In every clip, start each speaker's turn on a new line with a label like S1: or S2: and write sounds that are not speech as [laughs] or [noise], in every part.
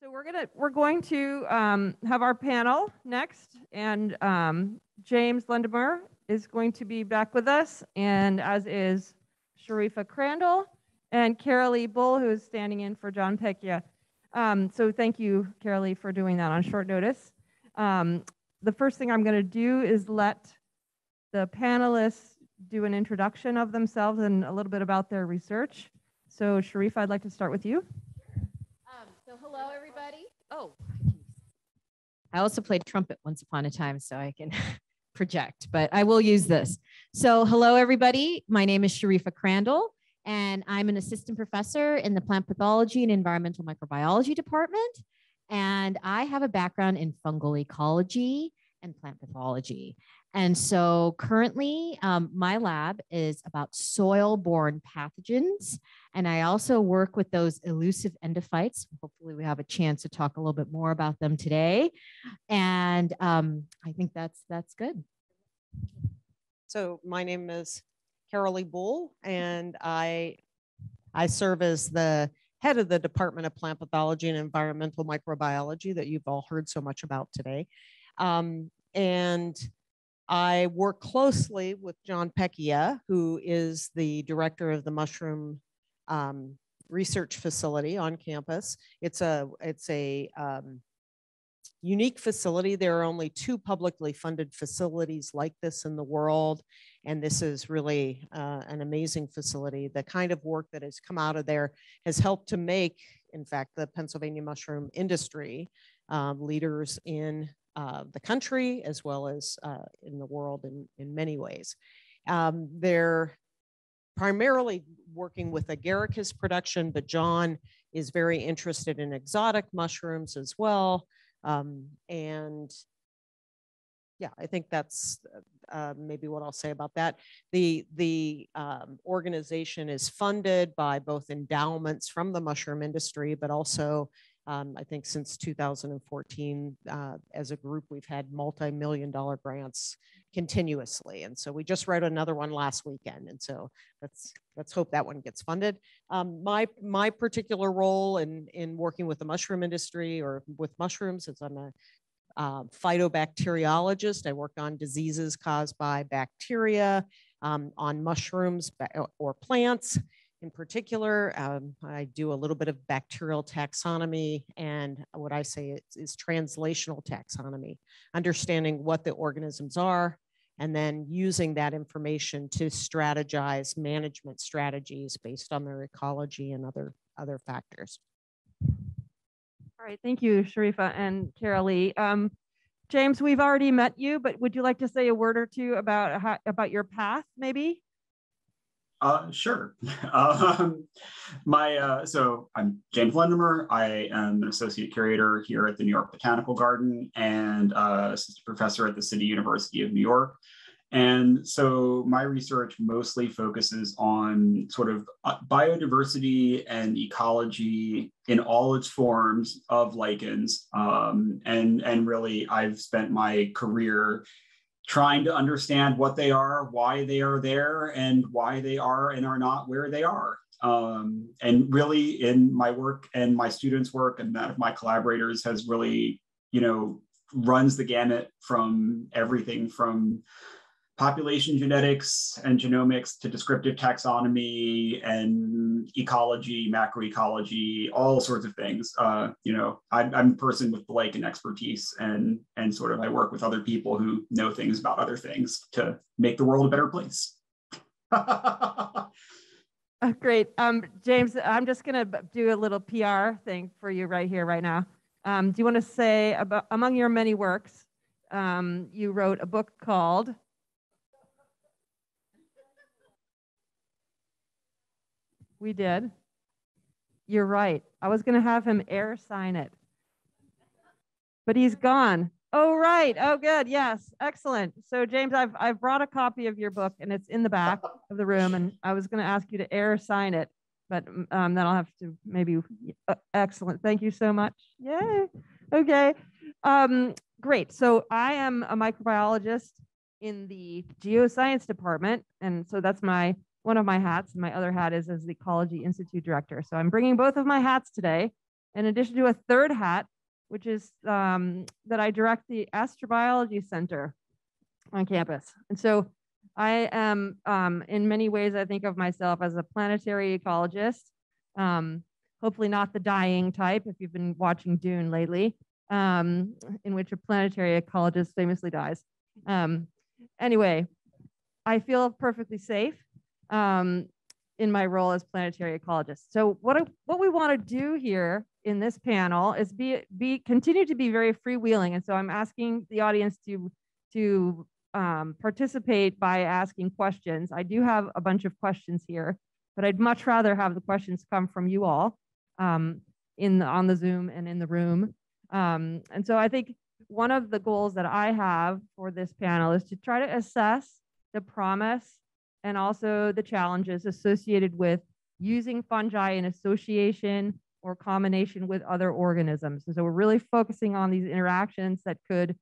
S1: So we're gonna we're going to um, have our panel next, and um, James Lendemer is going to be back with us, and as is Sharifa Crandall and Carolee Bull, who is standing in for John Pecchia. Um, so thank you, Carolee, for doing that on short notice. Um, the first thing I'm going to do is let the panelists do an introduction of themselves and a little bit about their research. So Sharifa, I'd like to start with you.
S2: Hello, everybody. Oh, I also played trumpet once upon a time, so I can [laughs] project, but I will use this. So hello, everybody. My name is Sharifa Crandall, and I'm an assistant professor in the plant pathology and environmental microbiology department. And I have a background in fungal ecology and plant pathology. And so currently, um, my lab is about soil borne pathogens. And I also work with those elusive endophytes. Hopefully, we have a chance to talk a little bit more about them today. And um, I think that's, that's good.
S3: So, my name is Carolee Bull, and I, I serve as the head of the Department of Plant Pathology and Environmental Microbiology that you've all heard so much about today. Um, and I work closely with John Pecchia, who is the director of the mushroom um, research facility on campus. It's a it's a um, unique facility. There are only two publicly funded facilities like this in the world, and this is really uh, an amazing facility. The kind of work that has come out of there has helped to make, in fact, the Pennsylvania mushroom industry um, leaders in uh, the country as well as uh, in the world in, in many ways. Um, they're primarily working with agaricus production, but John is very interested in exotic mushrooms as well. Um, and yeah, I think that's uh, maybe what I'll say about that. The, the um, organization is funded by both endowments from the mushroom industry, but also um, I think since 2014, uh, as a group, we've had multi-million dollar grants continuously. And so we just wrote another one last weekend. And so let's, let's hope that one gets funded. Um, my, my particular role in, in working with the mushroom industry or with mushrooms is I'm a uh, phytobacteriologist. I work on diseases caused by bacteria um, on mushrooms or plants in particular. Um, I do a little bit of bacterial taxonomy and what I say is, is, translational taxonomy, understanding what the organisms are and then using that information to strategize management strategies based on their ecology and other, other factors.
S1: All right, thank you, Sharifa and Carolee. Um, James, we've already met you, but would you like to say a word or two about about your path, maybe?
S4: Uh, sure. [laughs] um, my uh, so I'm James Lendemer. I am an associate curator here at the New York Botanical Garden and uh, assistant professor at the City University of New York. And so my research mostly focuses on sort of uh, biodiversity and ecology in all its forms of lichens. Um, and, and really, I've spent my career trying to understand what they are, why they are there, and why they are and are not where they are. Um, and really, in my work and my students' work and that of my collaborators, has really, you know, runs the gamut from everything from population genetics and genomics to descriptive taxonomy and ecology, macroecology, all sorts of things. Uh, you know, I, am a person with like an expertise and, and sort of I work with other people who know things about other things to make the world a better place. [laughs]
S1: oh, great. Um, James, I'm just going to do a little PR thing for you right here, right now. Um, do you want to say about among your many works, um, you wrote a book called We did. You're right. I was going to have him air sign it, but he's gone. Oh, right. Oh, good. Yes. Excellent. So, James, I've, I've brought a copy of your book and it's in the back of the room. And I was going to ask you to air sign it, but um, then I'll have to maybe. Uh, excellent. Thank you so much. Yay. Okay. Um, great. So, I am a microbiologist in the geoscience department. And so that's my one of my hats, and my other hat is as the Ecology Institute director. So I'm bringing both of my hats today in addition to a third hat, which is um, that I direct the astrobiology center on campus. And so I am, um, in many ways, I think of myself as a planetary ecologist, um, hopefully not the dying type, if you've been watching Dune lately, um, in which a planetary ecologist famously dies. Um, anyway, I feel perfectly safe um, in my role as planetary ecologist. So what, I, what we want to do here in this panel is be, be continue to be very freewheeling. And so I'm asking the audience to, to um, participate by asking questions. I do have a bunch of questions here, but I'd much rather have the questions come from you all um, in the, on the Zoom and in the room. Um, and so I think one of the goals that I have for this panel is to try to assess the promise and also the challenges associated with using fungi in association or combination with other organisms. And so we're really focusing on these interactions that could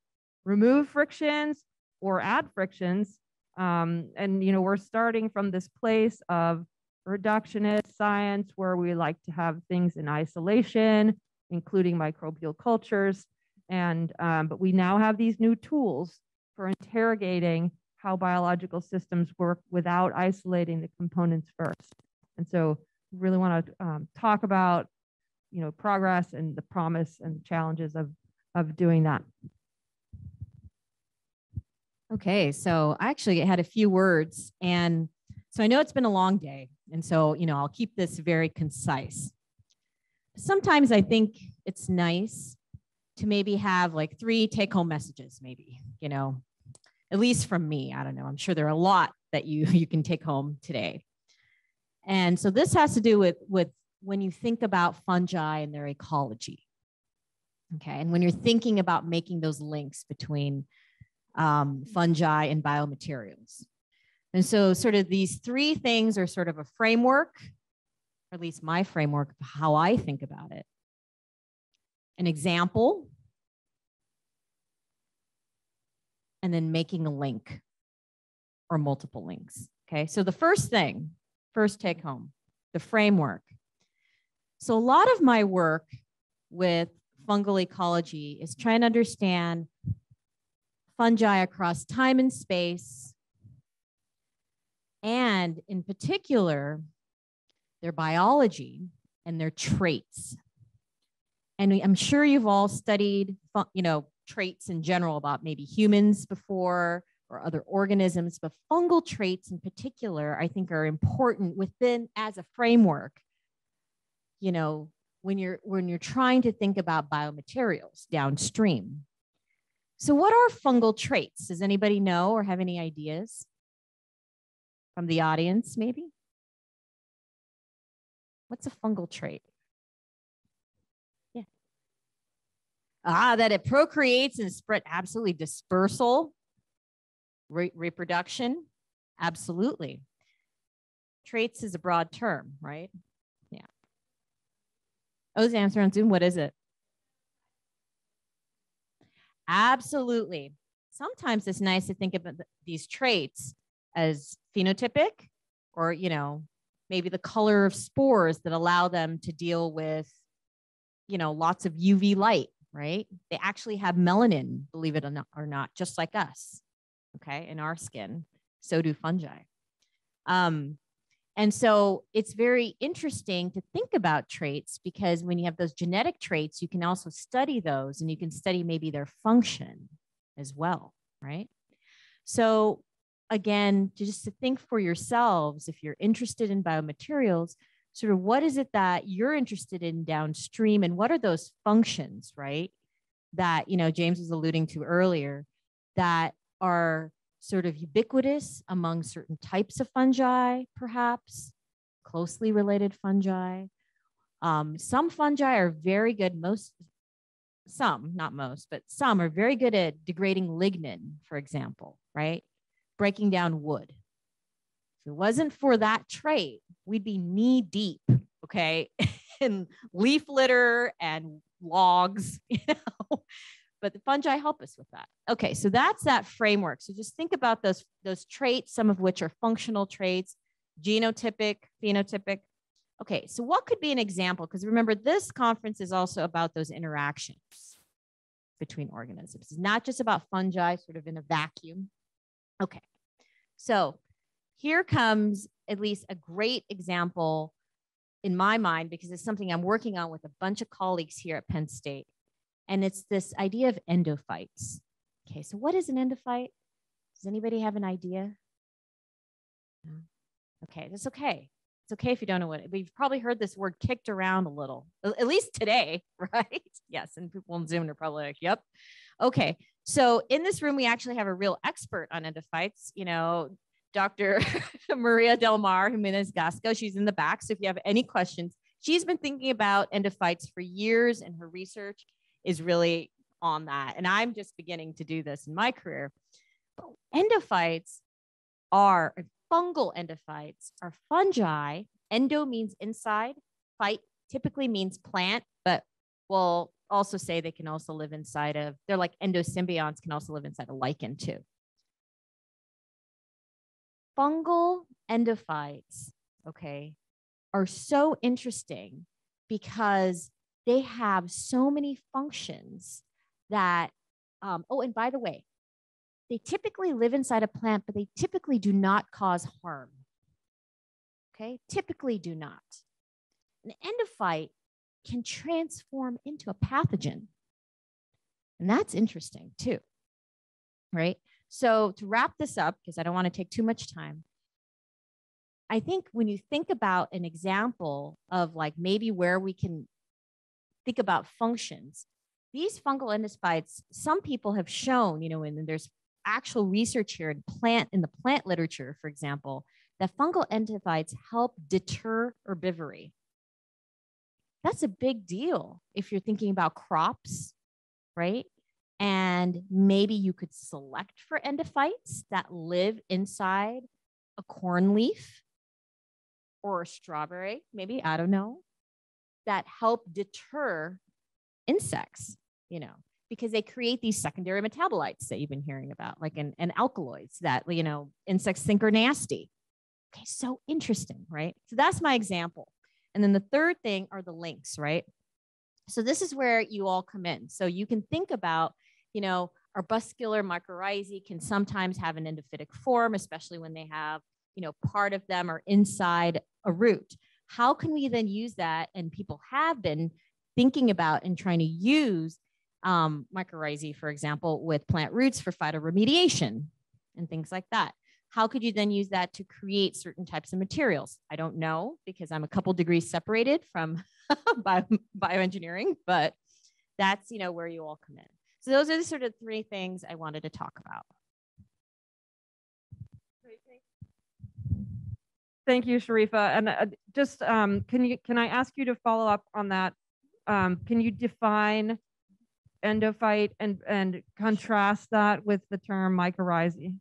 S1: remove frictions or add frictions. Um, and, you know, we're starting from this place of reductionist science where we like to have things in isolation, including microbial cultures. And, um, but we now have these new tools for interrogating how biological systems work without isolating the components first. And so really want to um, talk about, you know, progress and the promise and challenges of, of doing that.
S2: Okay, so I actually had a few words and so I know it's been a long day. And so, you know, I'll keep this very concise. Sometimes I think it's nice to maybe have like three take home messages, maybe, you know, at least from me. I don't know. I'm sure there are a lot that you, [laughs] you can take home today. And so this has to do with, with when you think about fungi and their ecology. Okay. And when you're thinking about making those links between um, fungi and biomaterials. And so, sort of these three things are sort of a framework, or at least my framework of how I think about it. An example, and then making a link or multiple links. Okay, so the first thing, first take home, the framework. So, a lot of my work with fungal ecology is trying to understand fungi across time and space, and in particular, their biology and their traits. And I'm sure you've all studied, you know, traits in general about maybe humans before or other organisms, but fungal traits in particular, I think are important within as a framework. You know, when you're when you're trying to think about biomaterials downstream. So, what are fungal traits? Does anybody know or have any ideas from the audience, maybe? What's a fungal trait? Ah, that it procreates and spread. Absolutely. Dispersal, re reproduction. Absolutely. Traits is a broad term, right? Yeah. Oh, answer on Zoom. What is it? Absolutely. Sometimes it's nice to think about these traits as phenotypic or, you know, maybe the color of spores that allow them to deal with, you know, lots of UV light, right? They actually have melanin, believe it or not, or not just like us, okay, in our skin. So do fungi. Um, and so it's very interesting to think about traits because when you have those genetic traits, you can also study those and you can study maybe their function as well, right? So again, just to think for yourselves, if you're interested in biomaterials, sort of what is it that you're interested in downstream and what are those functions, right? That, you know, James was alluding to earlier that are sort of ubiquitous among certain types of fungi, perhaps closely related fungi. Um, some fungi are very good, most, some, not most, but some are very good at degrading lignin, for example, right? Breaking down wood. It wasn't for that trait, we'd be knee deep, okay, [laughs] in leaf litter and logs, [laughs] you know, but the fungi help us with that. Okay, so that's that framework. So just think about those, those traits, some of which are functional traits, genotypic, phenotypic. Okay, so what could be an example? Because remember, this conference is also about those interactions between organisms. It's not just about fungi sort of in a vacuum. Okay, so here comes at least a great example in my mind because it's something I'm working on with a bunch of colleagues here at Penn State. And it's this idea of endophytes. Okay, so what is an endophyte? Does anybody have an idea? Okay, that's okay. It's okay if you don't know what you've probably heard this word kicked around a little, at least today, [laughs] right? Yes, and people on Zoom are probably like, yep. Okay, so in this room, we actually have a real expert on endophytes. You know, Dr. [laughs] Maria Del Mar Jimenez Gasco. She's in the back. So if you have any questions, she's been thinking about endophytes for years, and her research is really on that. And I'm just beginning to do this in my career. But endophytes are fungal endophytes are fungi. Endo means inside, phyte typically means plant, but we'll also say they can also live inside of, they're like endosymbionts, can also live inside a lichen too. Fungal endophytes, okay, are so interesting because they have so many functions that, um, oh, and by the way, they typically live inside a plant, but they typically do not cause harm. Okay, typically do not. An endophyte can transform into a pathogen. And that's interesting too, right? So, to wrap this up, because I don't want to take too much time, I think when you think about an example of like maybe where we can think about functions, these fungal endophytes, some people have shown, you know, and there's actual research here in plant in the plant literature, for example, that fungal endophytes help deter herbivory. That's a big deal if you're thinking about crops, right? And maybe you could select for endophytes that live inside a corn leaf or a strawberry, maybe, I don't know, that help deter insects, you know because they create these secondary metabolites that you've been hearing about, like and alkaloids that you know insects think are nasty. Okay, so interesting, right? So that's my example. And then the third thing are the links, right? So this is where you all come in. So you can think about, you know, arbuscular mycorrhizae can sometimes have an endophytic form, especially when they have, you know, part of them are inside a root. How can we then use that? And people have been thinking about and trying to use um, mycorrhizae, for example, with plant roots for phytoremediation and things like that. How could you then use that to create certain types of materials? I don't know because I'm a couple degrees separated from [laughs] bio, bioengineering, but that's you know where you all come in. So those are the sort of three things I wanted to talk about.
S1: Thank you, Sharifa. And uh, just um, can you can I ask you to follow up on that? Um, can you define endophyte and, and contrast that with the term mycorrhizae?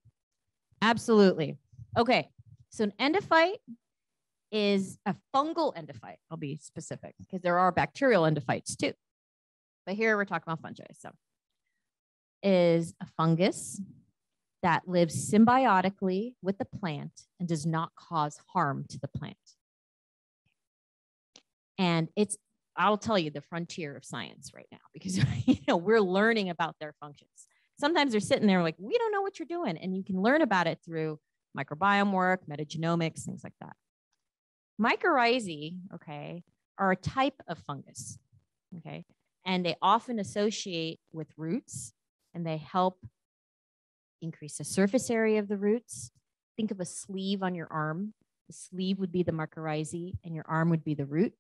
S2: Absolutely. Okay, so an endophyte is a fungal endophyte. I'll be specific because there are bacterial endophytes too. But here we're talking about fungi. So, is a fungus that lives symbiotically with the plant and does not cause harm to the plant. And it's I'll tell you the frontier of science right now because [laughs] you know we're learning about their functions. Sometimes they're sitting there like we don't know what you're doing, and you can learn about it through microbiome work, metagenomics, things like that. Mycorrhizae, okay, are a type of fungus, okay, and they often associate with roots, and they help increase the surface area of the roots. Think of a sleeve on your arm. The sleeve would be the mycorrhizae, and your arm would be the root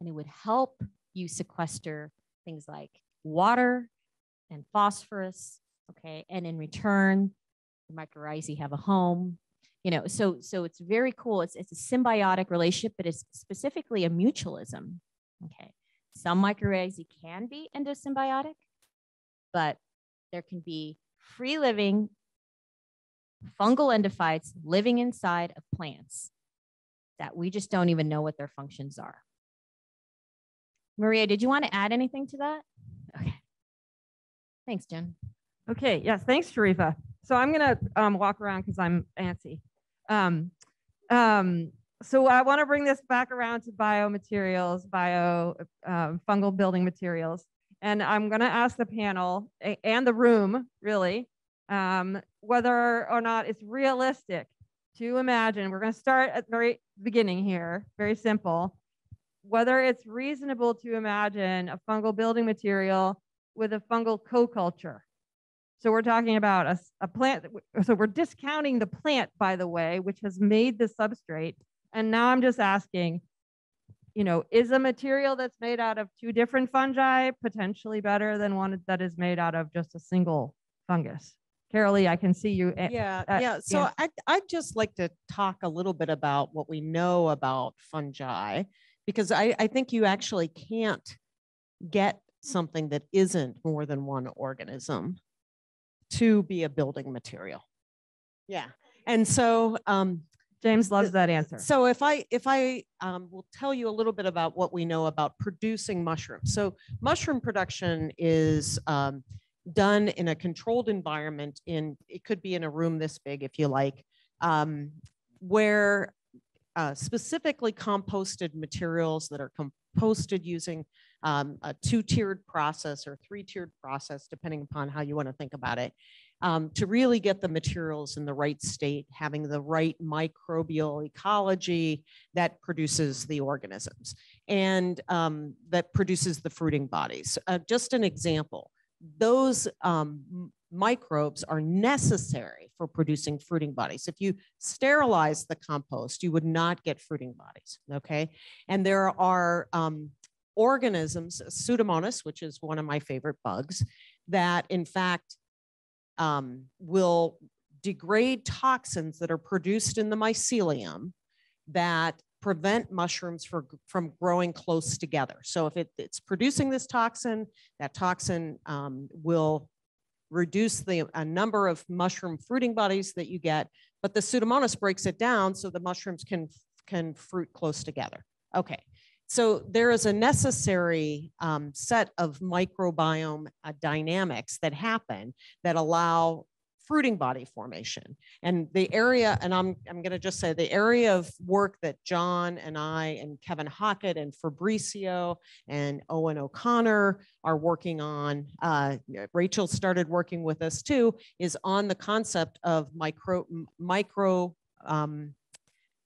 S2: and it would help you sequester things like water and phosphorus. Okay. And in return, the mycorrhizae have a home. You know, so so it's very cool. It's it's a symbiotic relationship, but it's specifically a mutualism. Okay. Some mycorrhizae can be endosymbiotic, but there can be free living fungal endophytes living inside of plants that we just don't even know what their functions are. Maria, did you want to add anything to that? Okay. Thanks, Jen.
S1: Okay, yes, thanks, Sharifa. So I'm gonna um, walk around because I'm antsy. Um, um, so I want to bring this back around to biomaterials, bio um, fungal building materials. And I'm going to ask the panel and the room, really, um, whether or not it's realistic to imagine. We're going to start at the very beginning here, very simple. Whether it's reasonable to imagine a fungal building material with a fungal co-culture. So we're talking about a, a plant. So we're discounting the plant, by the way, which has made the substrate and now I'm just asking, you know, is a material that's made out of two different fungi potentially better than one that is made out of just a single fungus? Carolee, I can see you.
S3: Yeah, uh, yeah. So yeah. I'd, I'd just like to talk a little bit about what we know about fungi, because I, I think you actually can't get something that isn't more than one organism to be a building material. Yeah. And so um,
S1: James loves that answer.
S3: So if I if I um, will tell you a little bit about what we know about producing mushrooms. So mushroom production is um, done in a controlled environment. In it could be in a room this big, if you like, um, where uh, specifically composted materials that are composted using um, a two-tiered process or three-tiered process, depending upon how you want to think about it um, to really get the materials in the right state, having the right microbial ecology that produces the organisms and um, that produces the fruiting bodies. Uh, just an example, those um, microbes are necessary for producing fruiting bodies. If you sterilize the compost, you would not get fruiting bodies, okay? And there are um, organisms, Pseudomonas, which is one of my favorite bugs, that in fact um, will degrade toxins that are produced in the mycelium that prevent mushrooms for, from growing close together. So if it, it's producing this toxin, that toxin um, will reduce the a number of mushroom fruiting bodies that you get, but the Pseudomonas breaks it down so the mushrooms can, can fruit close together. Okay, so there is a necessary um, set of microbiome uh, dynamics that happen that allow fruiting body formation. And the area, and I'm, I'm going to just say the area of work that John and I and Kevin Hockett and Fabricio and Owen O'Connor are working on, uh, Rachel started working with us too, is on the concept of micro, micro um,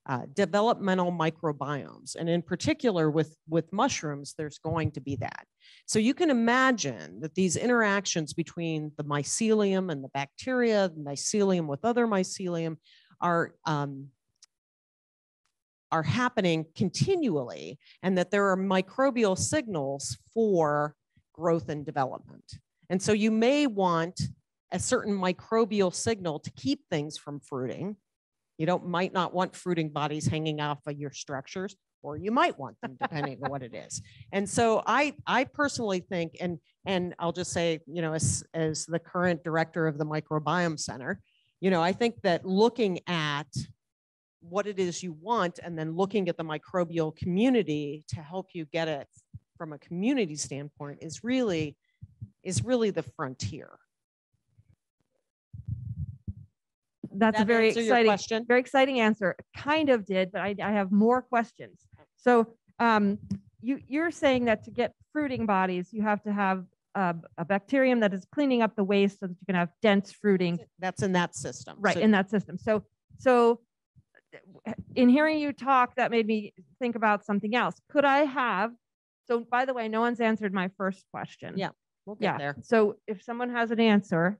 S3: uh, developmental microbiomes. And in particular with, with mushrooms, there's going to be that. So you can imagine that these interactions between the mycelium and the bacteria, the mycelium with other mycelium are, um, are happening continually and that there are microbial signals for growth and development. And so you may want a certain microbial signal to keep things from fruiting you don't might not want fruiting bodies hanging off of your structures, or you might want them depending on what it is. And so I I personally think, and and I'll just say, you know, as as the current director of the Microbiome Center, you know, I think that looking at what it is you want and then looking at the microbial community to help you get it from a community standpoint is really is really the frontier
S1: that's
S3: that
S1: a very exciting, very exciting answer. Kind of did, but I, I have more questions. So um, you, you're saying that to get fruiting bodies, you have to have a, a, bacterium that is cleaning up the waste so that you can have dense fruiting.
S3: That's in that system.
S1: Right, so, in that system. So, so in hearing you talk, that made me think about something else. Could I have, so by the way, no one's answered my first question.
S3: Yeah, we'll get yeah. there.
S1: So if someone has an answer,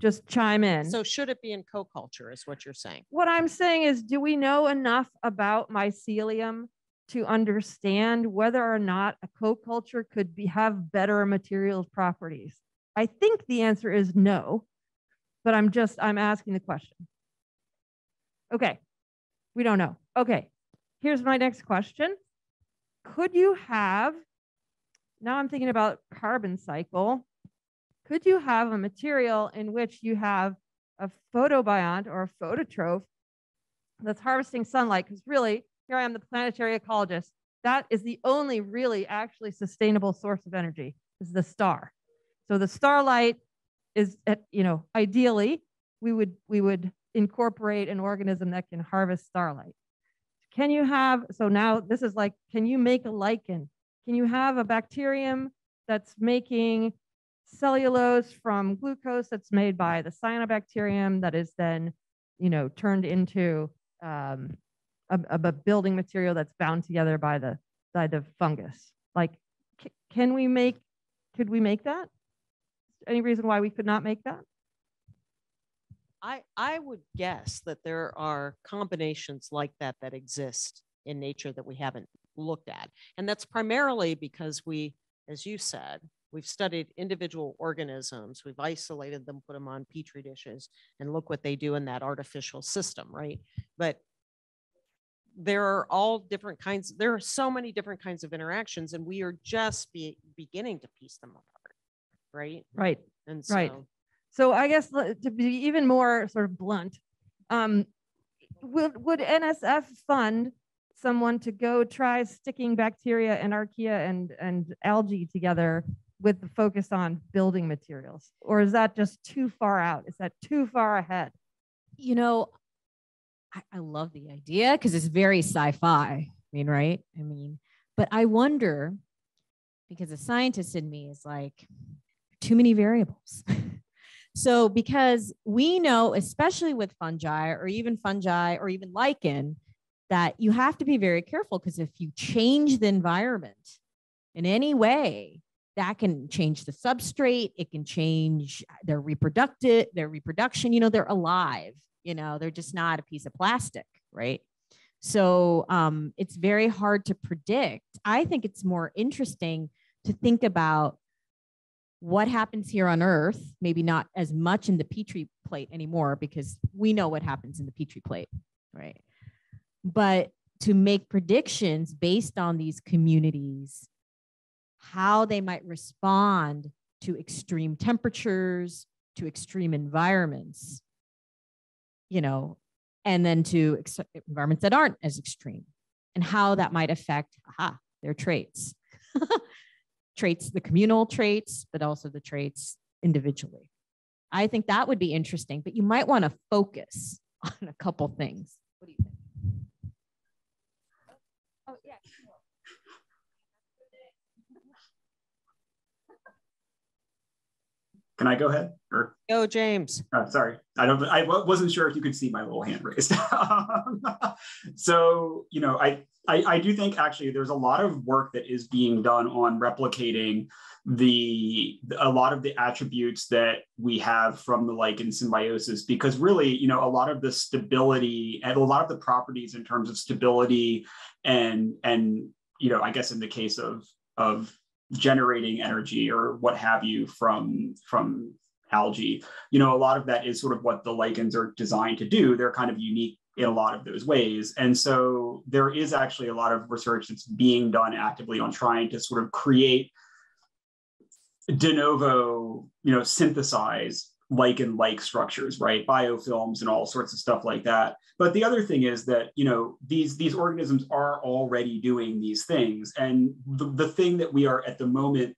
S1: just chime in.
S3: So should it be in co-culture is what you're saying?
S1: What I'm saying is, do we know enough about mycelium to understand whether or not a co-culture could be, have better materials properties? I think the answer is no, but I'm just, I'm asking the question. Okay, we don't know. Okay, here's my next question. Could you have, now I'm thinking about carbon cycle, could you have a material in which you have a photobiont or a phototroph that's harvesting sunlight? Because really, here I am, the planetary ecologist. That is the only really actually sustainable source of energy is the star. So the starlight is, at, you know, ideally we would we would incorporate an organism that can harvest starlight. can you have, so now this is like, can you make a lichen? Can you have a bacterium that's making cellulose from glucose that's made by the cyanobacterium that is then, you know, turned into um, a, a, building material that's bound together by the by the fungus. Like, can we make? Could we make that? Any reason why we could not make that?
S3: I I would guess that there are combinations like that that exist in nature that we haven't looked at, and that's primarily because we, as you said, we've studied individual organisms, we've isolated them, put them on petri dishes, and look what they do in that artificial system, right? But there are all different kinds there are so many different kinds of interactions and we are just be, beginning to piece them apart right
S1: right
S3: and so,
S1: right so i guess to be even more sort of blunt um, would would nsf fund someone to go try sticking bacteria and archaea and and algae together with the focus on building materials or is that just too far out is that too far ahead
S2: you know I, I love the idea because it's very sci-fi. I mean, right? I mean, but I wonder because the scientist in me is like too many variables. [laughs] so because we know, especially with fungi or even fungi or even lichen, that you have to be very careful because if you change the environment in any way, that can change the substrate. It can change their reproductive, their reproduction. You know, they're alive you know they're just not a piece of plastic right so um, it's very hard to predict i think it's more interesting to think about what happens here on earth maybe not as much in the petri plate anymore because we know what happens in the petri plate right but to make predictions based on these communities how they might respond to extreme temperatures to extreme environments you know, and then to ex- environments that aren't as extreme and how that might affect aha, their traits. [laughs] traits, the communal traits, but also the traits individually. I think that would be interesting, but you might want to focus [laughs] on a couple things. What do you think?
S4: Can I go ahead? Or
S3: go, James?
S4: Uh, sorry, I don't. I wasn't sure if you could see my little hand raised. [laughs] so you know, I, I I do think actually there's a lot of work that is being done on replicating the a lot of the attributes that we have from the lichen symbiosis because really you know a lot of the stability and a lot of the properties in terms of stability and and you know i guess in the case of of generating energy or what have you from from algae. You know a lot of that is sort of what the lichens are designed to do. They're kind of unique in a lot of those ways. And so there is actually a lot of research that's being done actively on trying to sort of create de novo you know synthesize lichen like structures right? Biofilms and all sorts of stuff like that. But the other thing is that you know these these organisms are already doing these things. And the, the thing that we are at the moment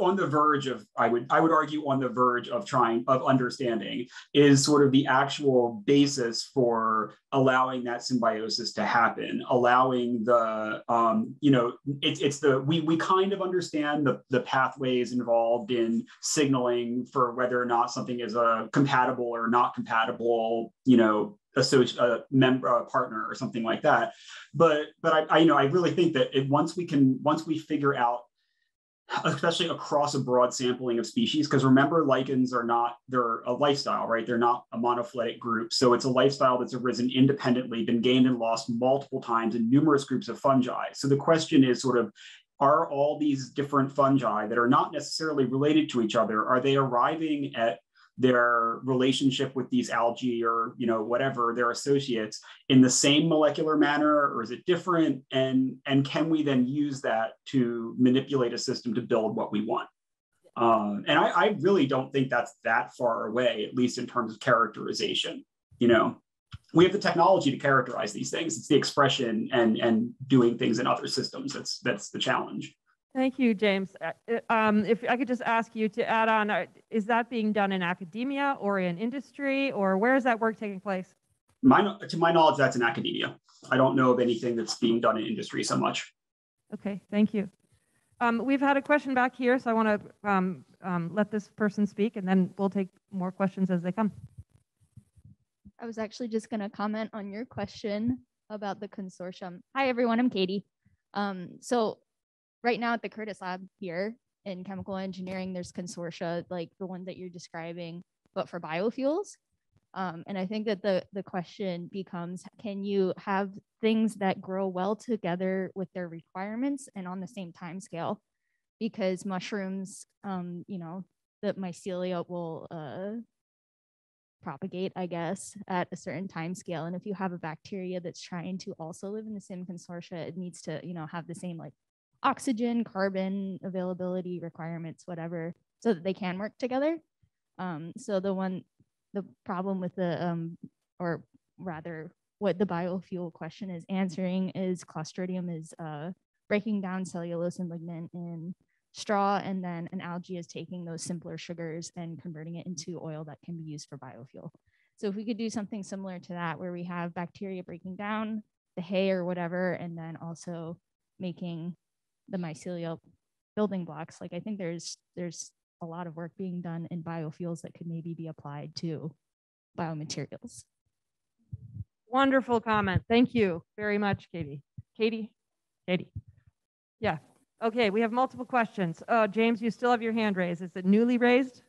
S4: on the verge of i would i would argue on the verge of trying of understanding is sort of the actual basis for allowing that symbiosis to happen allowing the um, you know it's it's the we we kind of understand the the pathways involved in signaling for whether or not something is a compatible or not compatible you know associate a uh, member a uh, partner or something like that. But but I, I you know i really think that it, once we can once we figure out especially across a broad sampling of species because remember lichens are not they're a lifestyle right? They're not a monophyletic group. So it's a lifestyle that's arisen independently been gained and lost multiple times in numerous groups of fungi. So the question is sort of are all these different fungi that are not necessarily related to each other are they arriving at their relationship with these algae or you know whatever their associates in the same molecular manner or is it different? And and can we then use that to manipulate a system to build what we want? Um, and I, I really don't think that's that far away at least in terms of characterization you know? We have the technology to characterize these things. It's the expression and and doing things in other systems that's that's the challenge
S1: Thank you, James. Uh, uh, um, if I could just ask you to add on, uh, is that being done in academia or in industry, or where is that work taking place?
S4: my, to my knowledge, that's in academia. I don't know of anything that's being done in industry so much.
S1: Okay, thank you. Um, we've had a question back here, so I want to um, um, let this person speak, and then we'll take more questions as they come.
S5: I was actually just going to comment on your question about the consortium. Hi, everyone. I'm Katie. Um, so right now at the Curtis Lab here in chemical engineering, there's consortia like the one that you're describing, but for biofuels. Um, and I think that the, the question becomes, can you have things that grow well together with their requirements and on the same time scale? Because mushrooms, um, you know, the mycelia will uh, propagate, I guess, at a certain time scale. And if you have a bacteria that's trying to also live in the same consortia, it needs to, you know, have the same like oxygen, carbon availability requirements, whatever, so that they can work together. Um, so the one the problem with the, um, or rather what the biofuel question is answering is Clostridium is uh, breaking down cellulose and lignin in straw, and then an algae is taking those simpler sugars and converting it into oil that can be used for biofuel. So if we could do something similar to that, where we have bacteria breaking down the hay or whatever, and then also making the mycelial building blocks, like I think there's there's a lot of work being done in biofuels that could maybe be applied to biomaterials.
S1: Wonderful comment. Thank you very much, Katie. Katie? Katie. Yeah. Okay, we have multiple questions. Uh, James, you still have your hand raised. Is it newly raised?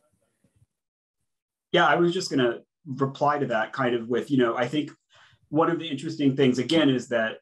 S4: Yeah, I was just going to reply to that kind of with, you know, I think one of the interesting things, again, is that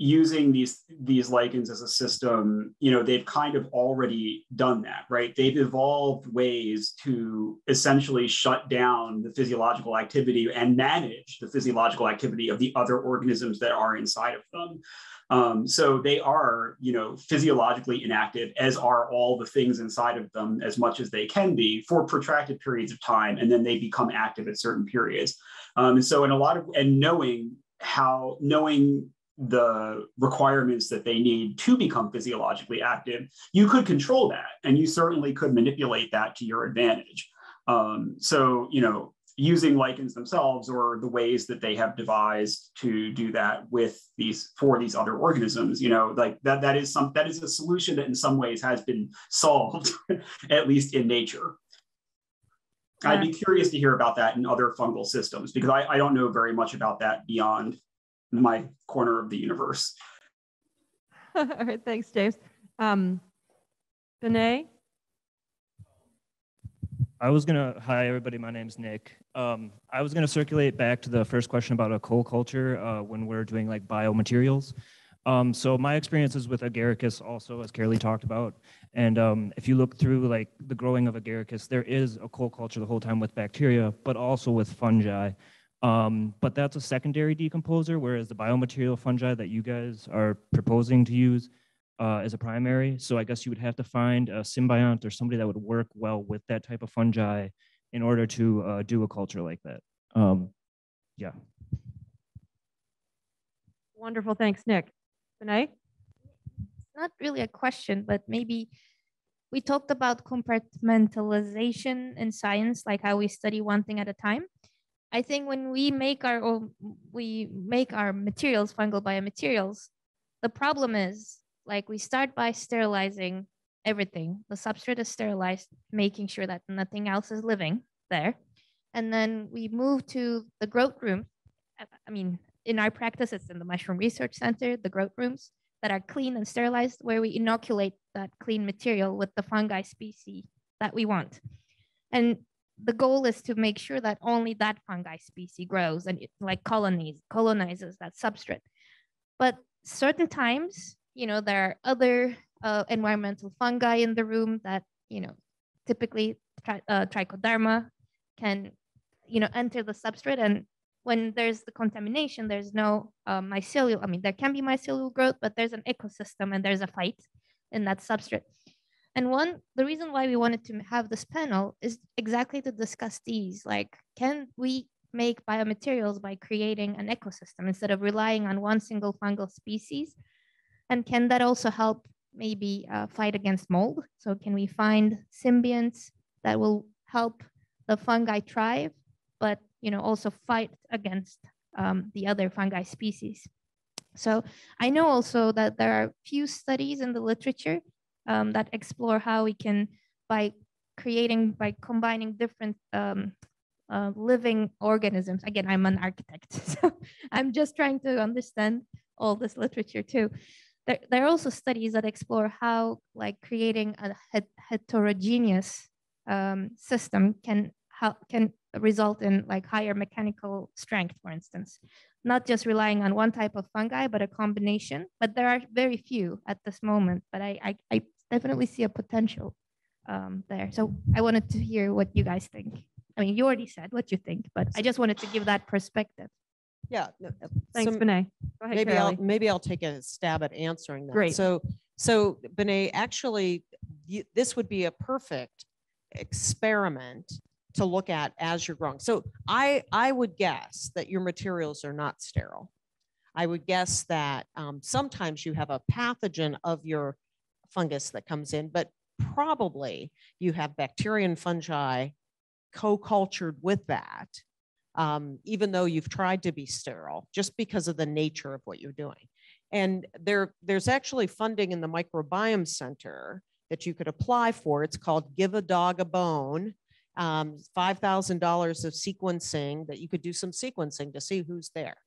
S4: using these these lichens as a system you know they've kind of already done that right? They've evolved ways to essentially shut down the physiological activity and manage the physiological activity of the other organisms that are inside of them. Um, so they are you know physiologically inactive as are all the things inside of them as much as they can be for protracted periods of time and then they become active at certain periods. Um, and so in a lot of and knowing how knowing the requirements that they need to become physiologically active, you could control that and you certainly could manipulate that to your advantage. Um, so, you know, using lichens themselves or the ways that they have devised to do that with these for these other organisms you know like that that is some that is a solution that in some ways has been solved [laughs] at least in nature I'd be curious to hear about that in other fungal systems because I, I don't know very much about that beyond my corner of the universe. [laughs]
S1: All right, thanks, James. Um, Vinay?
S6: I was gonna, hi everybody, my name's Nick. Um, I was gonna circulate back to the first question about a co-culture uh, when we're doing like biomaterials. Um, so my experiences with agaricus also, as Carolee talked about, and um, if you look through like the growing of agaricus, there is a co-culture the whole time with bacteria, but also with fungi. Um, but that's a secondary decomposer, whereas the biomaterial fungi that you guys are proposing to use uh, is a primary. So I guess you would have to find a symbiont or somebody that would work well with that type of fungi in order to uh, do a culture like that. Um, yeah.
S1: Wonderful, thanks, Nick. Vinay?
S7: Not really a question, but maybe we talked about compartmentalization in science, like how we study one thing at a time. I think when we make our own, we make our materials fungal biomaterials, the problem is like we start by sterilizing everything. The substrate is sterilized, making sure that nothing else is living there. And then we move to the growth room. I mean, in our practice, it's in the Mushroom Research Center, the growth rooms that are clean and sterilized, where we inoculate that clean material with the fungi species that we want. And the goal is to make sure that only that fungi species grows and it like colonies colonizes that substrate. But certain times, you know, there are other uh, environmental fungi in the room that, you know, typically tri uh, trichoderma can, you know, enter the substrate. And when there's the contamination, there's no uh, mycelial, I mean, there can be mycelial growth, but there's an ecosystem and there's a fight in that substrate. And one, the reason why we wanted to have this panel is exactly to discuss these, like, can we make biomaterials by creating an ecosystem instead of relying on one single fungal species? And can that also help maybe uh, fight against mold? So can we find symbionts that will help the fungi thrive, but you know also fight against um, the other fungi species. So I know also that there are few studies in the literature um, that explore how we can, by creating, by combining different um, uh, living organisms. Again, I'm an architect, [laughs] so I'm just trying to understand all this literature too. There, there are also studies that explore how like creating a heterogeneous um, system can how, can result in like higher mechanical strength, for instance not just relying on one type of fungi, but a combination. But there are very few at this moment, but I, I, I definitely see a potential um, there. So I wanted to hear what you guys think. I mean, you already said what you think, but I just wanted to give that perspective.
S3: Yeah.
S1: Thanks,
S3: so
S1: Benet. Go ahead,
S3: maybe
S1: Carolee.
S3: I'll maybe I'll take a stab at answering that.
S1: Great.
S3: So so Benet, actually, you, this would be a perfect experiment to look at as you're growing. So I, I would guess that your materials are not sterile. I would guess that um, sometimes you have a pathogen of your fungus that comes in, but probably you have bacteria and fungi co-cultured with that, um, even though you've tried to be sterile, just because of the nature of what you're doing. And there, there's actually funding in the Microbiome Center that you could apply for. It's called Give a Dog a Bone um, $5,000 of sequencing that you could do some sequencing to see who's there.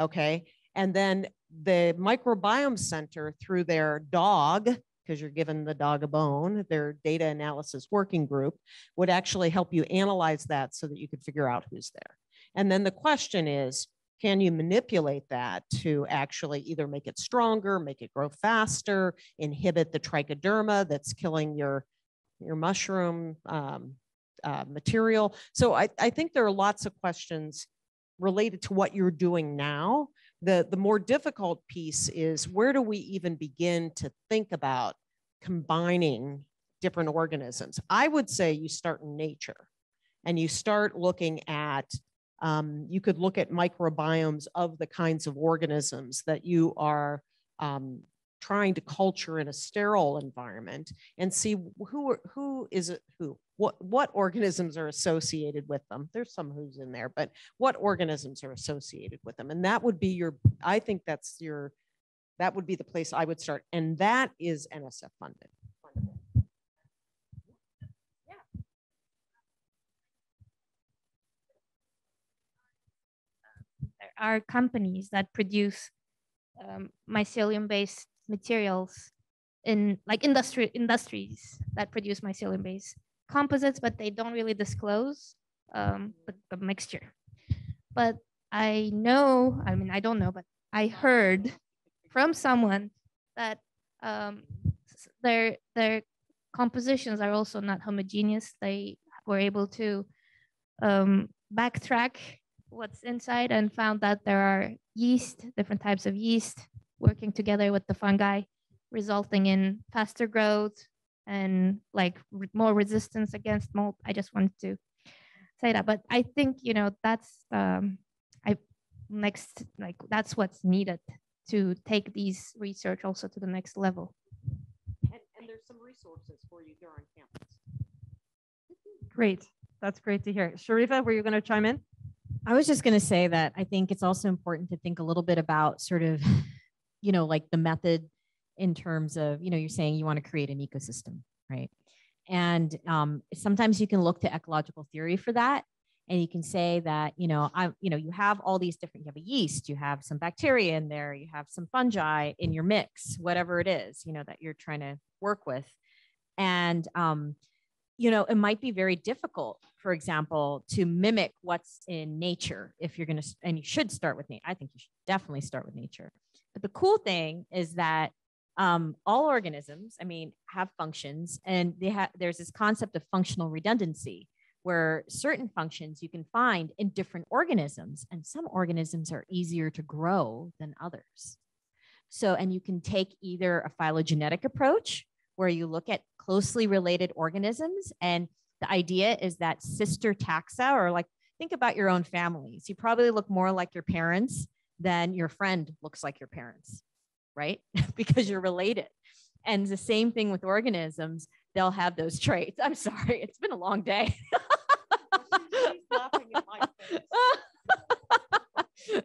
S3: Okay. And then the microbiome center through their dog, because you're giving the dog a bone, their data analysis working group would actually help you analyze that so that you could figure out who's there. And then the question is, can you manipulate that to actually either make it stronger, make it grow faster, inhibit the trichoderma that's killing your, your mushroom um, uh, material. So I, I think there are lots of questions related to what you're doing now. The, the more difficult piece is where do we even begin to think about combining different organisms? I would say you start in nature and you start looking at, um, you could look at microbiomes of the kinds of organisms that you are um, trying to culture in a sterile environment and see who who is it who what what organisms are associated with them. There's some who's in there but what organisms are associated with them? And that would be your i think that's your that would be the place i would start. And that is nsf funded. Yeah.
S7: there are companies that produce um, mycelium based materials in like industry industries that produce mycelium based composites, but they don't really disclose um, the, the mixture. But I know, I mean, I don't know, but I heard from someone that um, their their compositions are also not homogeneous. They were able to um, backtrack what's inside and found that there are yeast, different types of yeast, working together with the fungi, resulting in faster growth and like more resistance against mold. I just wanted to say that, but I think you know that's um, I next like that's what's needed to take these research also to the next level.
S3: And, and there's some resources for you here on campus.
S1: Great. That's great to hear. Sharifa, were you going to chime in?
S2: I was just going to say that I think it's also important to think a little bit about sort of you know, like the method in terms of, you know, you're saying you want to create an ecosystem, right? And um, sometimes you can look to ecological theory for that. And you can say that, you know, I, you know, you have all these different, you have a yeast, you have some bacteria in there, you have some fungi in your mix, whatever it is, you know, that you're trying to work with. And, um, you know, it might be very difficult, for example, to mimic what's in nature if you're going to, and you should start with nature. I think you should definitely start with nature. But the cool thing is that um, all organisms, I mean, have functions, and they have there's this concept of functional redundancy, where certain functions you can find in different organisms, and some organisms are easier to grow than others. So, and you can take either a phylogenetic approach, where you look at closely related organisms, and the idea is that sister taxa, or like think about your own families. You probably look more like your parents then your friend looks like your parents, right? [laughs] because you're related. And the same thing with organisms, they'll have those traits. I'm sorry, it's been a long day. [laughs]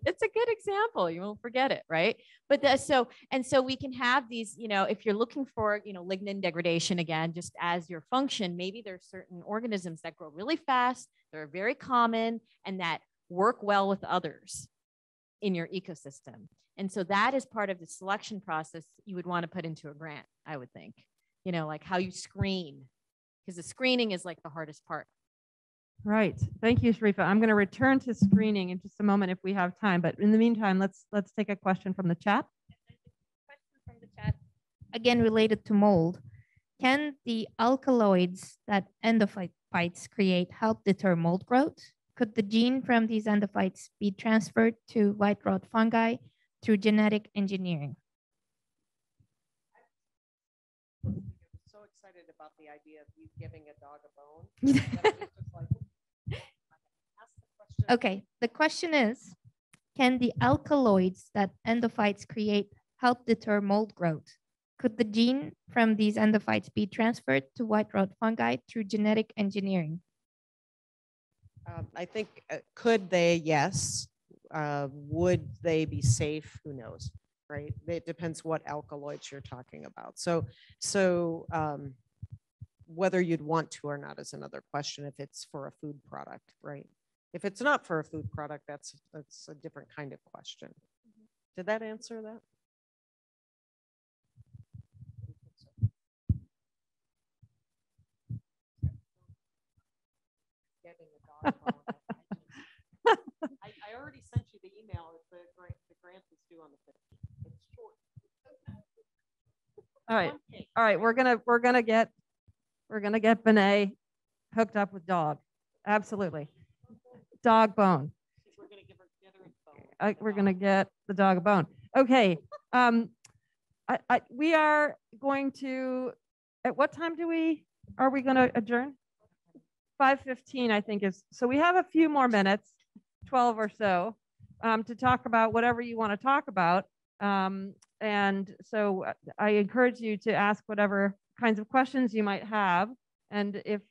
S2: it's a good example. You won't forget it, right? But the, so and so we can have these, you know, if you're looking for, you know, lignin degradation again, just as your function, maybe there's certain organisms that grow really fast, they're very common, and that work well with others in your ecosystem. And so that is part of the selection process you would want to put into a grant, I would think. You know, like how you screen, because the screening is like the hardest part.
S1: Right. Thank you, Sharifa. I'm going to return to screening in just a moment if we have time. But in the meantime, let's let's take a question from the chat.
S7: Question from the chat, again related to mold. Can the alkaloids that endophytes create help deter mold growth? Could the gene from these endophytes be transferred to white rot fungi through genetic engineering?
S3: So excited about the idea of you giving a dog a bone. [laughs] that I was just like, ask the question.
S7: Okay, the question is, can the alkaloids that endophytes create help deter mold growth? Could the gene from these endophytes be transferred to white rot fungi through genetic engineering?
S3: Um, I think, uh, could they? Yes. Uh, would they be safe? Who knows, right? It depends what alkaloids you're talking about. So, so um, whether you'd want to or not is another question. If it's for a food product, right? If it's not for a food product, that's that's a different kind of question. Did that answer that? Getting a dog bone, I- I just- I, I already sent you the email. The grant, the grant is due on the fifteenth. It's short.
S1: All right. All right. We're gonna we're gonna get we're gonna get Benet hooked up with dog. Absolutely. Dog bone.
S3: We're gonna give her, get her bone.
S1: uh, we're gonna get the dog a bone. Okay, um, I, I, we are going to, at what time do we, are we gonna adjourn? Five fifteen, I think is, so we have a few more minutes, twelve or so, um, to talk about whatever you want to talk about. Um, and so uh, I encourage you to ask whatever kinds of questions you might have. And if,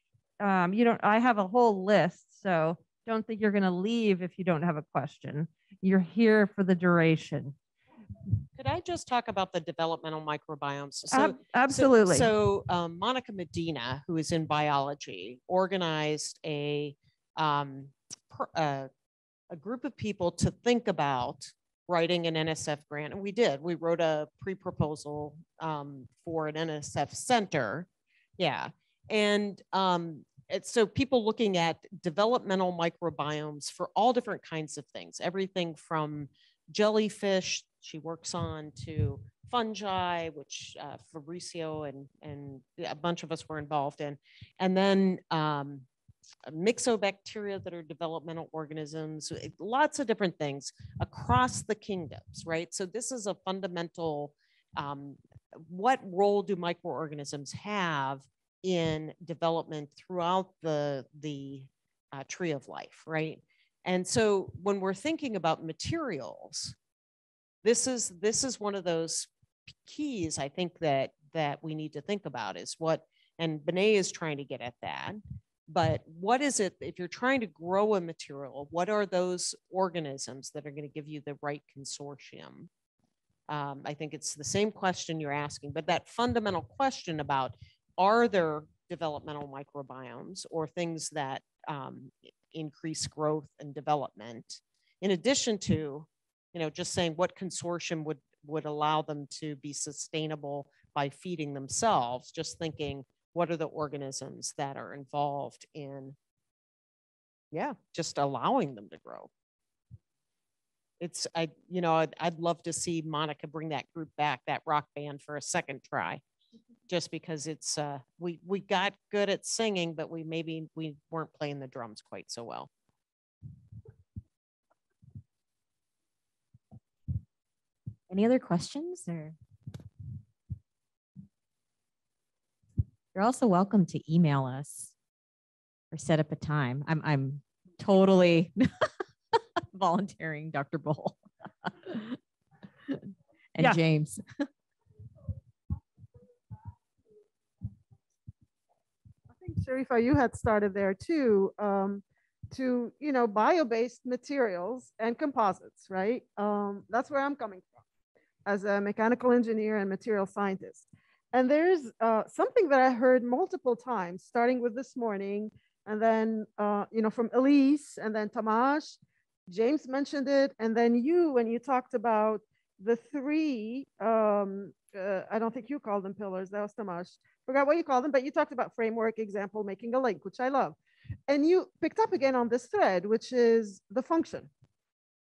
S1: um, you don't, I have a whole list, so don't think you're going to leave if you don't have a question. You're here for the duration.
S3: Could I just talk about the developmental microbiomes? So,
S1: Ab- absolutely.
S3: So, um, Monica Medina, who is in biology, organized a um, pr- uh, a group of people to think about writing an NSF grant, and we did. We wrote a pre-proposal um, for an NSF center. Yeah, and um, so people looking at developmental microbiomes for all different kinds of things, everything from jellyfish she works on to fungi, which uh, Fabricio and and a bunch of us were involved in, and then um, myxobacteria that are developmental organisms, lots of different things across the kingdoms, right? So this is a fundamental. Um, what role do microorganisms have in development throughout the the uh, tree of life, right? And so when we're thinking about materials, this is this is one of those keys I think that that we need to think about is what and Benet is trying to get at that. But what is it if you're trying to grow a material? What are those organisms that are going to give you the right consortium? Um, I think it's the same question you're asking, but that fundamental question about are there developmental microbiomes or things that um, increase growth and development, in addition to, you know, just saying what consortium would would allow them to be sustainable by feeding themselves. Just thinking, what are the organisms that are involved in, yeah, just allowing them to grow. It's I, you know, I'd, I'd love to see Monica bring that group back, that rock band, for a second try just because it's uh we we got good at singing but we maybe we weren't playing the drums quite so well
S2: Any other questions or? You're also welcome to email us or set up a time. I'm, I'm totally [laughs] volunteering Dr. Bull. [laughs] And
S1: Yeah.
S2: James.
S8: I think Sharifa, you had started there too, um, to you know bio-based materials and composites, right? Um, that's where I'm coming from as a mechanical engineer and material scientist. And there's uh, something that I heard multiple times, starting with this morning, and then uh, you know from Elise, and then Tamash, James mentioned it, and then you when you talked about the three. Um, uh, I don't think you called them pillars. That was Tamash. Forgot what you called them, but you talked about framework, example, making a link, which I love. And you picked up again on this thread, which is the function,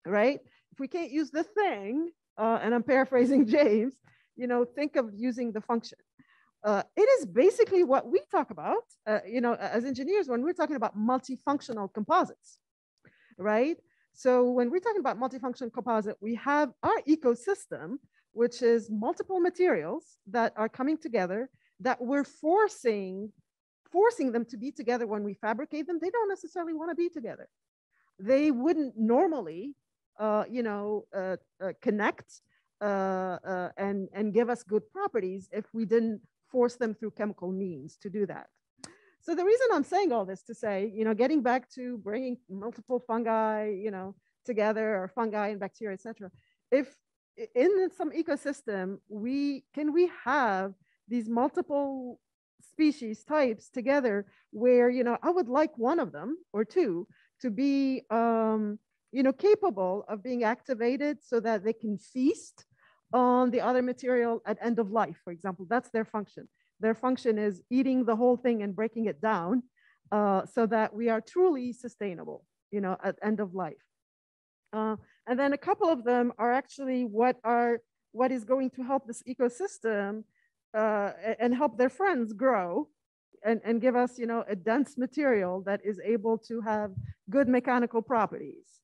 S8: right? If we can't use the thing, uh, and I'm paraphrasing [laughs] James, you know, think of using the function. Uh, it is basically what we talk about, uh, you know, as engineers when we're talking about multifunctional composites, right? So when we're talking about multifunctional composite, we have our ecosystem, which is multiple materials that are coming together that we're forcing, forcing them to be together when we fabricate them. They don't necessarily want to be together. They wouldn't normally, you know, uh, uh, connect uh, uh, and, and give us good properties if we didn't force them through chemical means to do that. So the reason I'm saying all this to say, you know, getting back to bringing multiple fungi, you know, together or fungi and bacteria, etc. If in some ecosystem, we can we have these multiple species types together where, you know, I would like one of them or two to be, um, you know, capable of being activated so that they can feast on the other material at end of life, for example. That's their function. Their function is eating the whole thing and breaking it down uh, so that we are truly sustainable, you know, at end of life. Uh, and then a couple of them are actually what are what is going to help this ecosystem uh, and help their friends grow and, and give us, you know, a dense material that is able to have good mechanical properties.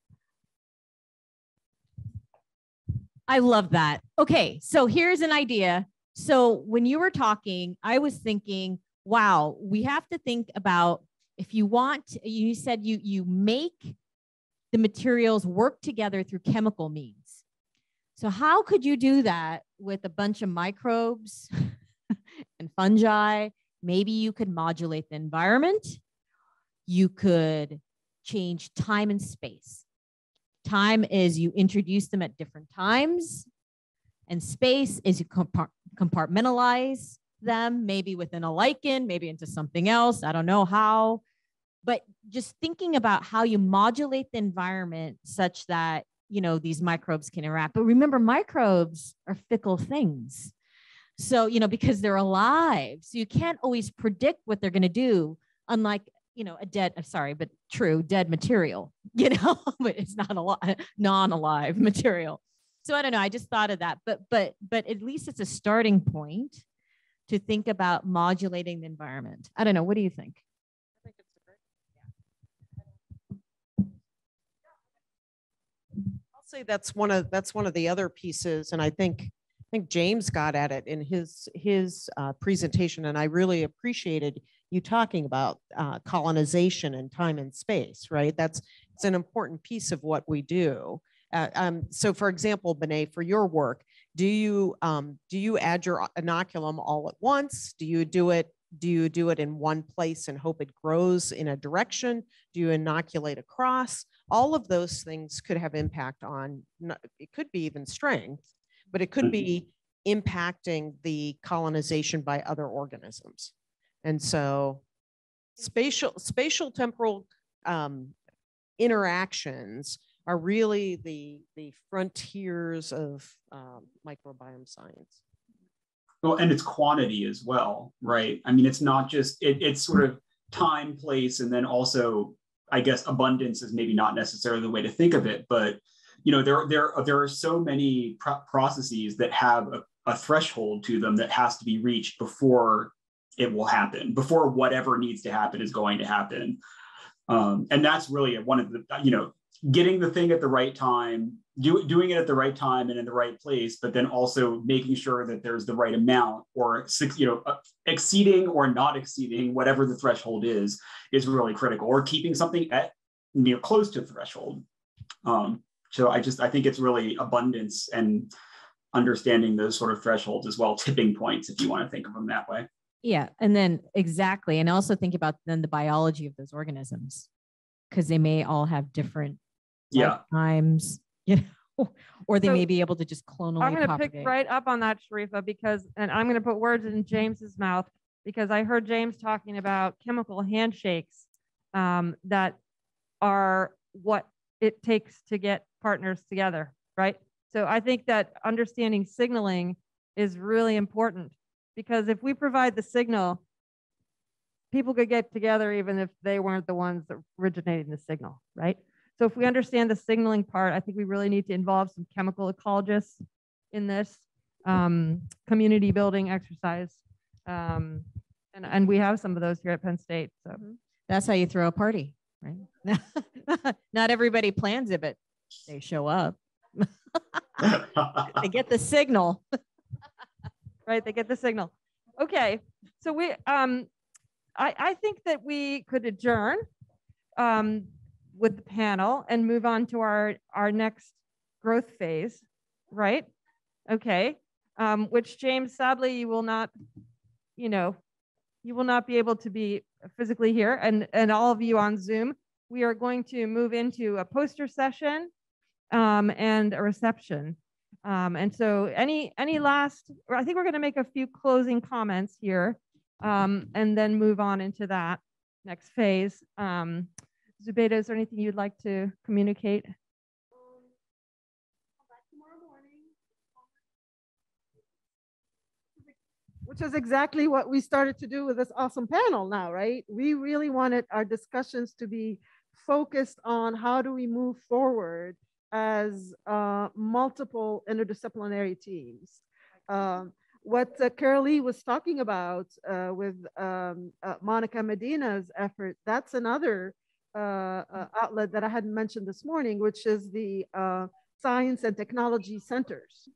S2: I love that. Okay, so here's an idea. So when you were talking, I was thinking, wow, we have to think about if you want, you said you you make the materials work together through chemical means. So how could you do that with a bunch of microbes [laughs] and fungi? Maybe you could modulate the environment. You could change time and space. Time is you introduce them at different times, and space is you compartmentalize them, maybe within a lichen, maybe into something else. I don't know how, but just thinking about how you modulate the environment such that you know these microbes can interact. But remember, microbes are fickle things. So, you know, because they're alive. So you can't always predict what they're going to do, unlike you know a dead uh, sorry but true dead material [laughs] you know but it's not a lot [laughs] non-alive material so i don't know i just thought of that but but but at least it's a starting point to think about modulating the environment i don't know what do you think I think it's a great yeah.
S3: I'll say that's one of that's one of the other pieces and i think I think James got at it in his his uh, presentation, and I really appreciated you talking about uh, colonization and time and space. Right, that's it's an important piece of what we do. Uh, um, so, for example, Benet, for your work, do you um, do you add your inoculum all at once? Do you do it? Do you do it in one place and hope it grows in a direction? Do you inoculate across? All of those things could have impact on. It could be even strength but it could be impacting the colonization by other organisms. And so spatial, spatial temporal um, interactions are really the, the frontiers of um, microbiome science.
S4: Well, and it's quantity as well, right? I mean, it's not just, it, it's sort of time, place, and then also, I guess, abundance is maybe not necessarily the way to think of it, but you know there there there are so many processes that have a, a threshold to them that has to be reached before it will happen before whatever needs to happen is going to happen um, and that's really one of the you know getting the thing at the right time do, doing it at the right time and in the right place but then also making sure that there's the right amount or you know uh, exceeding or not exceeding whatever the threshold is is really critical or keeping something at near close to threshold um, so I just I think it's really abundance and understanding those sort of thresholds as well, tipping points, if you want to think of them that way.
S2: Yeah, and then exactly, and also think about then the biology of those organisms, because they may all have different
S4: Yeah.
S2: times, [laughs] you know, or they
S1: So,
S2: may be able to just clonally
S1: I'm going to pick right up on that, Sharifa, because, and I'm going to put words in James's mouth because I heard James talking about chemical handshakes um, that are what it takes to get partners together, right? So I think that understanding signaling is really important because if we provide the signal, people could get together even if they weren't the ones originating the signal, right? So if we understand the signaling part, I think we really need to involve some chemical ecologists in this um, community building exercise. Um, and, and we have some of those here at Penn State. So
S2: That's how you throw a party, right? [laughs] Not everybody plans it, but they show up. [laughs] They get the signal. [laughs]
S1: right, they get the signal. Okay, so we, um, I, I think that we could adjourn um, with the panel and move on to our, our next growth phase, right? Okay, um, which James, sadly, you will not, you know, you will not be able to be physically here and, and all of you on Zoom. We are going to move into a poster session um, and a reception. Um, and so any, any last, I think we're going to make a few closing comments here um, and then move on into that next phase. Um, Zoubeida, is there anything you'd like to communicate?
S8: which is exactly what we started to do with this awesome panel now, right? We really wanted our discussions to be focused on how do we move forward as uh, multiple interdisciplinary teams. Um, what uh, Carolee was talking about uh, with um, uh, Monica Medina's effort, that's another uh, uh, outlet that I hadn't mentioned this morning, which is the uh, Science and Technology Centers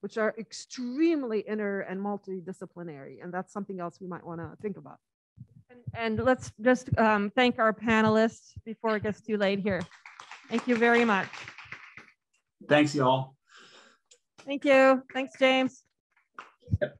S8: which are extremely inter and multidisciplinary. And that's something else we might want to think about.
S1: And, and let's just um, thank our panelists before it gets too late here. Thank you very much.
S4: Thanks, y'all.
S1: Thank you. Thanks, James. Yep.